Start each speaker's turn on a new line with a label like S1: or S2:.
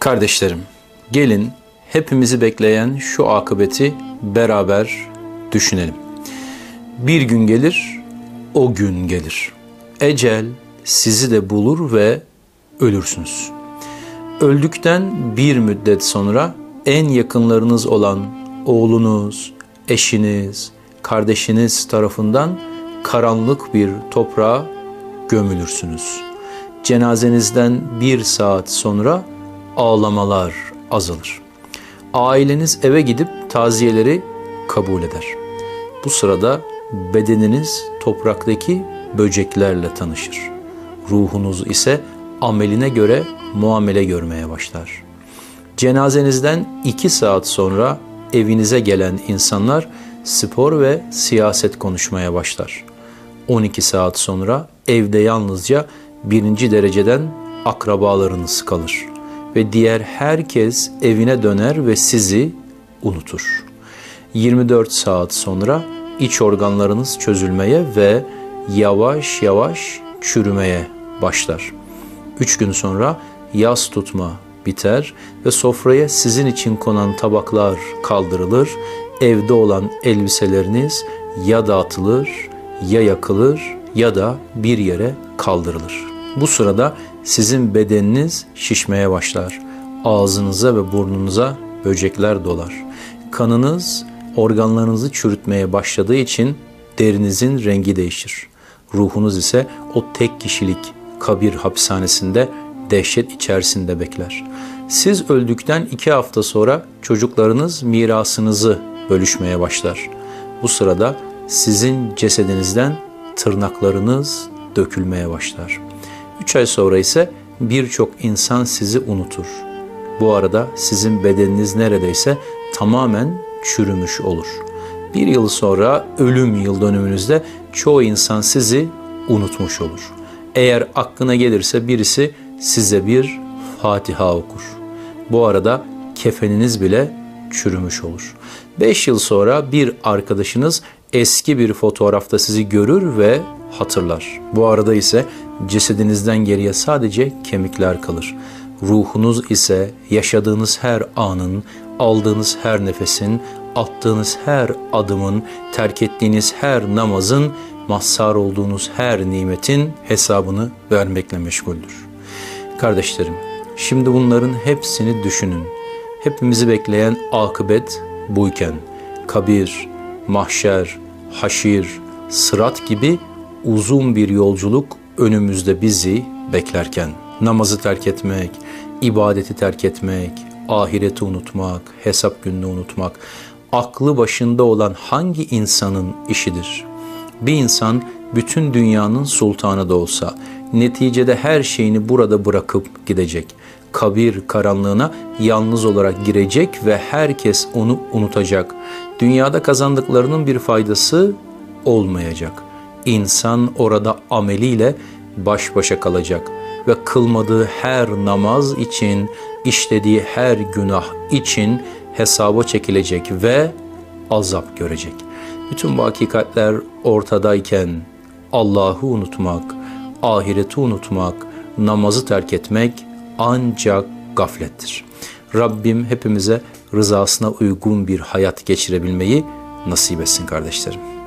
S1: Kardeşlerim, gelin hepimizi bekleyen şu akıbeti beraber düşünelim. Bir gün gelir, o gün gelir. Ecel sizi de bulur ve ölürsünüz. Öldükten bir müddet sonra en yakınlarınız olan oğlunuz, eşiniz, kardeşiniz tarafından karanlık bir toprağa gömülürsünüz. Cenazenizden bir saat sonra ağlamalar azalır. Aileniz eve gidip taziyeleri kabul eder. Bu sırada bedeniniz topraktaki böceklerle tanışır. Ruhunuz ise ameline göre muamele görmeye başlar. Cenazenizden iki saat sonra evinize gelen insanlar spor ve siyaset konuşmaya başlar. 12 saat sonra evde yalnızca birinci dereceden akrabalarınız kalır ve diğer herkes evine döner ve sizi unutur. 24 saat sonra iç organlarınız çözülmeye ve yavaş yavaş çürümeye başlar. 3 gün sonra yaz tutma biter ve sofraya sizin için konan tabaklar kaldırılır. Evde olan elbiseleriniz ya dağıtılır, ya yakılır ya da bir yere kaldırılır. Bu sırada sizin bedeniniz şişmeye başlar. Ağzınıza ve burnunuza böcekler dolar. Kanınız organlarınızı çürütmeye başladığı için derinizin rengi değişir. Ruhunuz ise o tek kişilik kabir hapishanesinde dehşet içerisinde bekler. Siz öldükten iki hafta sonra çocuklarınız mirasınızı bölüşmeye başlar. Bu sırada sizin cesedinizden tırnaklarınız dökülmeye başlar. Üç ay sonra ise birçok insan sizi unutur. Bu arada sizin bedeniniz neredeyse tamamen çürümüş olur. Bir yıl sonra ölüm yıl dönümünüzde çoğu insan sizi unutmuş olur. Eğer aklına gelirse birisi size bir Fatiha okur. Bu arada kefeniniz bile çürümüş olur. Beş yıl sonra bir arkadaşınız eski bir fotoğrafta sizi görür ve hatırlar. Bu arada ise cesedinizden geriye sadece kemikler kalır. Ruhunuz ise yaşadığınız her anın, aldığınız her nefesin, attığınız her adımın, terk ettiğiniz her namazın, mazhar olduğunuz her nimetin hesabını vermekle meşguldür. Kardeşlerim, şimdi bunların hepsini düşünün. Hepimizi bekleyen akıbet buyken, kabir, mahşer, haşir, sırat gibi uzun bir yolculuk önümüzde bizi beklerken namazı terk etmek, ibadeti terk etmek, ahireti unutmak, hesap gününü unutmak aklı başında olan hangi insanın işidir? Bir insan bütün dünyanın sultanı da olsa neticede her şeyini burada bırakıp gidecek. Kabir karanlığına yalnız olarak girecek ve herkes onu unutacak. Dünyada kazandıklarının bir faydası olmayacak. İnsan orada ameliyle baş başa kalacak ve kılmadığı her namaz için, işlediği her günah için hesaba çekilecek ve azap görecek. Bütün bu hakikatler ortadayken Allah'ı unutmak, ahireti unutmak, namazı terk etmek ancak gaflettir. Rabbim hepimize rızasına uygun bir hayat geçirebilmeyi nasip etsin kardeşlerim.